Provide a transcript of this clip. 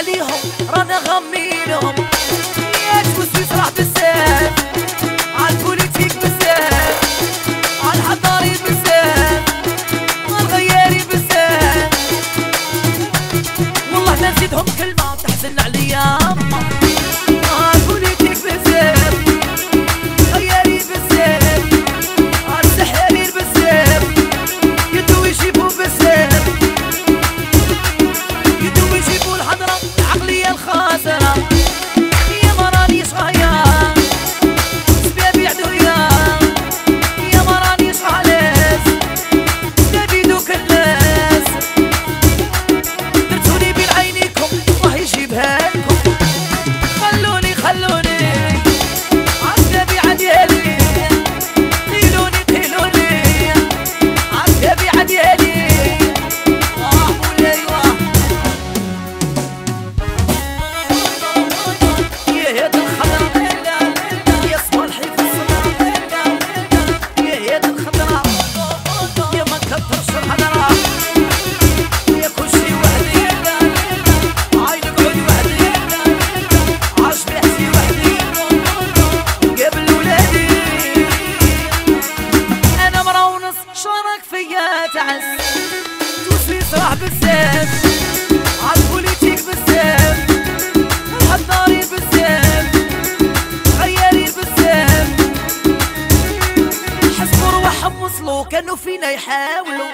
عليهم رانا غميلهم صراح بزاف عالبوليتيك بزاف حضاري بزاف غيري بزاف حسبوا روحهم وصلوا كانوا فينا يحاولوا.